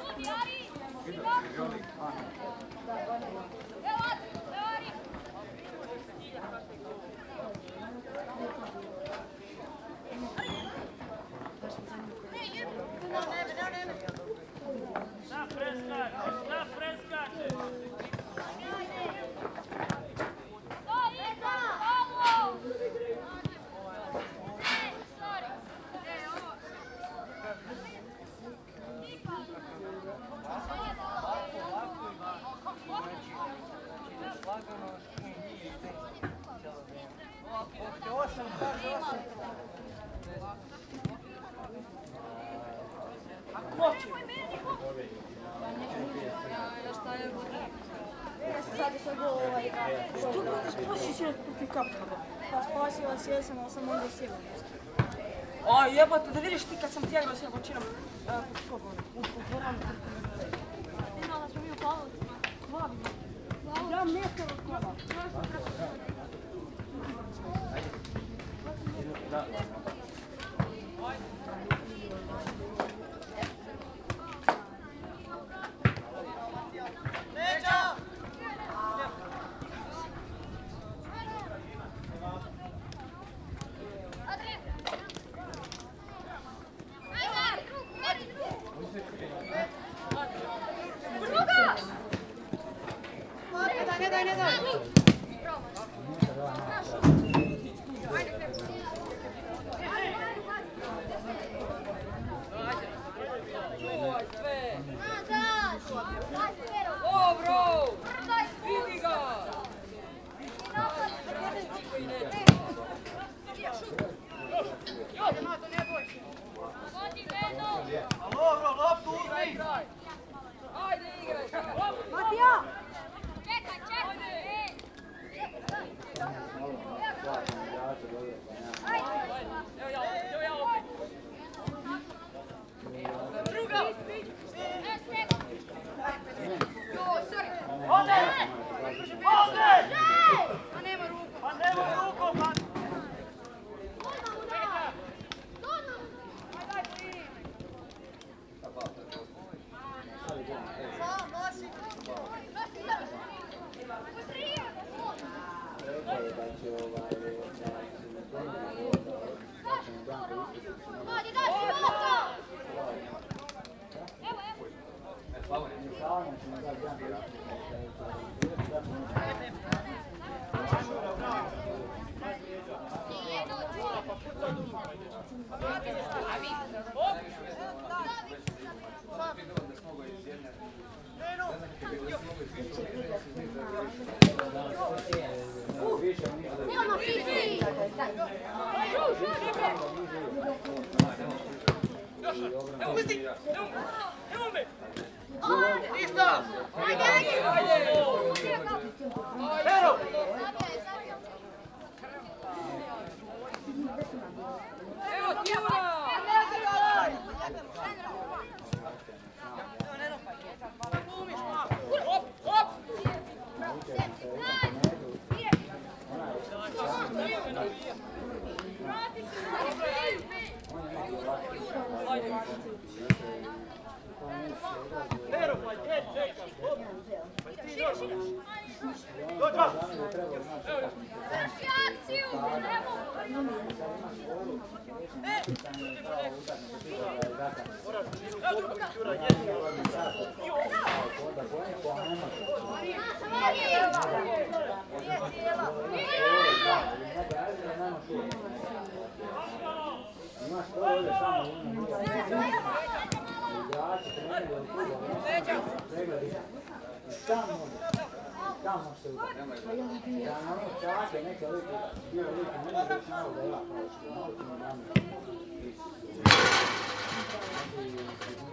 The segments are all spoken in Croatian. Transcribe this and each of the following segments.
Leori! Leori! Protiv kapitana? Pa spasila se, ja sam, ali sam onda sjela nešto. A jebate, da vidiš ti kad sam ti ja sa bočinom u dvoranu. Znala smo mi u Pavlovicu. Ja metar od kola. Ne daj, ne daj. Čuvaj sve. Dobro! Vidi ga! Dobro, loptu uzmi. Igraj! Ajde igraj! Matija! Evo ja, evo ja opet. Druga! Ode! Ode! Pa nema ruku. Pa nema ruku, pa... Evo me! ¡Listo! ¡Cero! Ima škola ovdje samo ono. Igrači, treneri, od kluba, ono. Pregledi. Samo ono. Tamo se uvijek. Ja na ono čake neke uvijek. Bio uvijek. Meni je već malo da ja. Malo ćemo dame. Znači,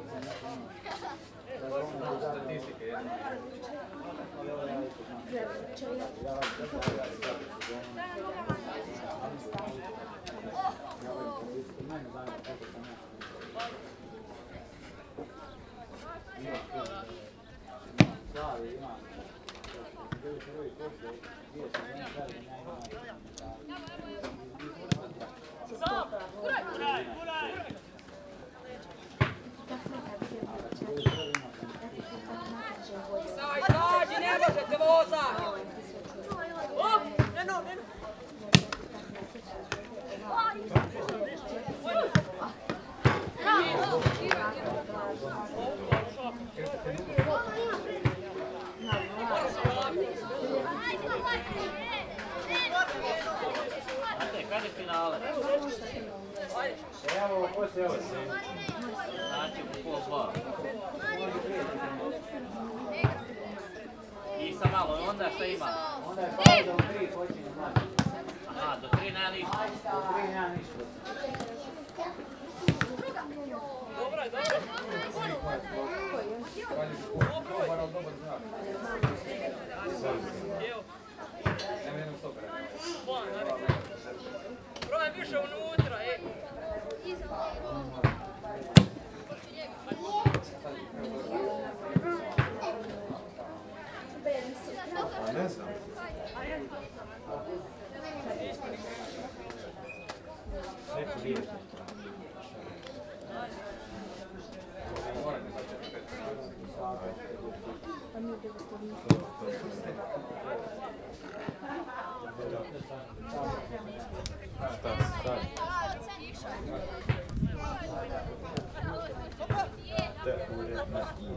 Kuraj, kuraj! Saudade, né, você, é moça? Onda šta ima? Onda je pauza u tri, počinje znači. Aha, do tri nema ništa. U tri nema ništa. Broj više unutra, ej. Mesmo? Sempre livre. Está, está. Да,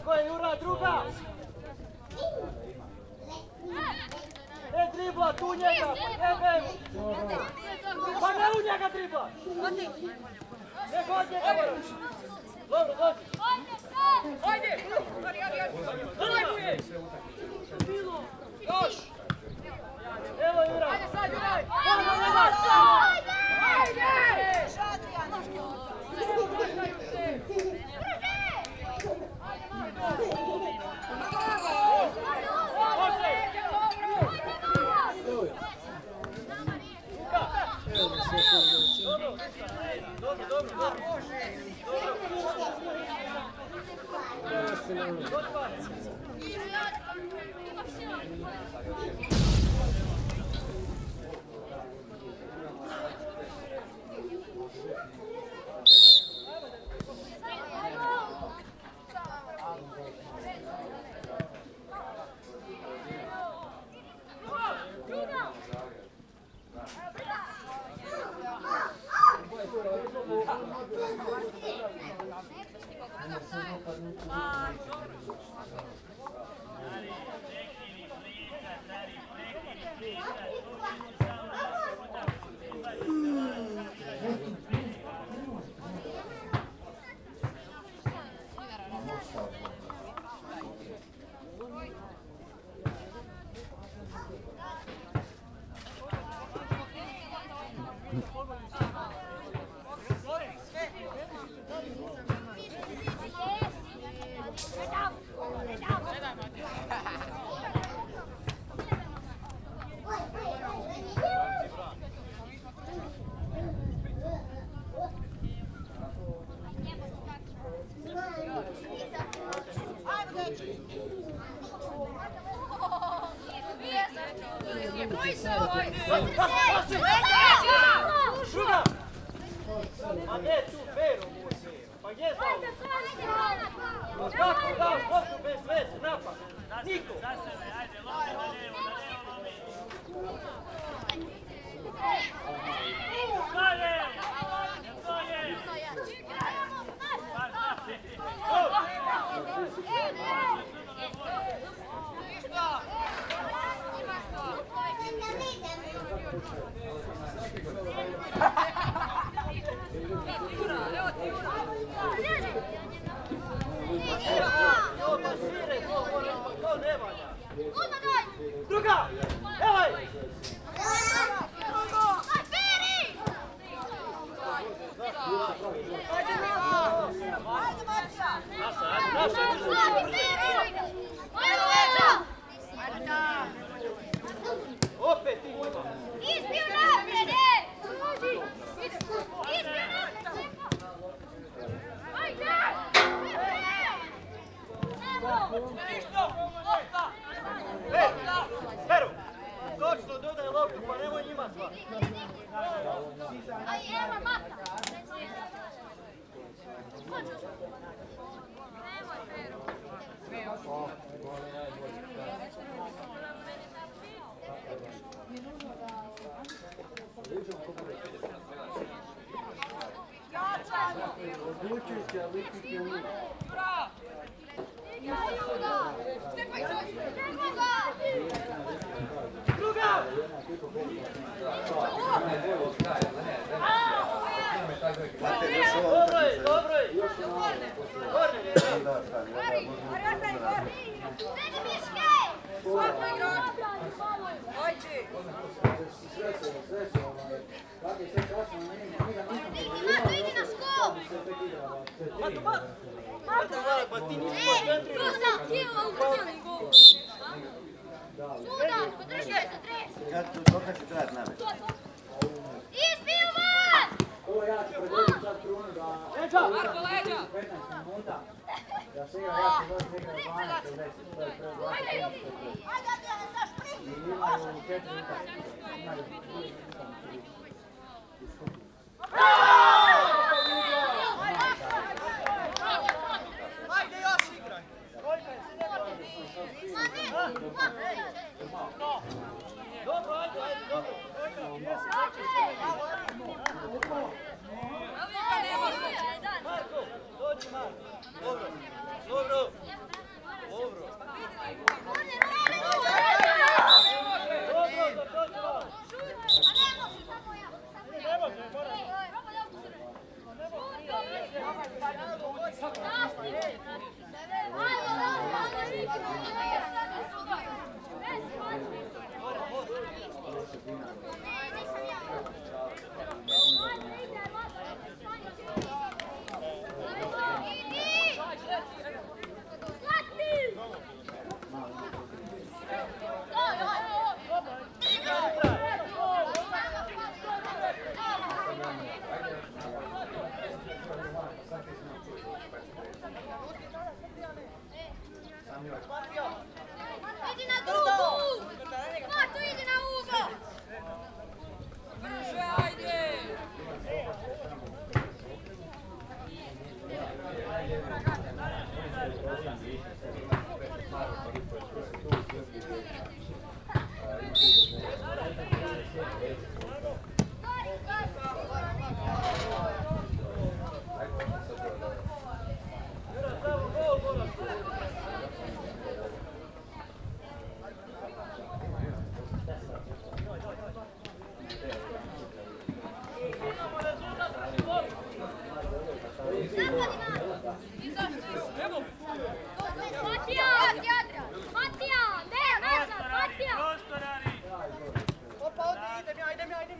Tako je, Jura, druga! E, dribla, tu njega, e, pa ne u njega dribla! Ne god njega moraš! Dobro, dođi! Ajde! Je! Još! Evo Jura! Ajde sad, Jura! Ajde! Ma gdje je tu Pero moj Pero? Pa gdje? Pa kako daš loptu bez veze, napad? Niko! Naša, naša, naša. Odlučujte, ali pike u Druga! Dobro je, dobro je! Korner! Korner! Сюда! Подружайся, трес! Как тут, как играть надо? Arcolegia! Dobro, ajde, ajde, dobro. Dobro, dobro. Obro. Obro. Obro.